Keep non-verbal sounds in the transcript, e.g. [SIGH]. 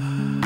Ah. [GASPS] [GASPS] [LAUGHS]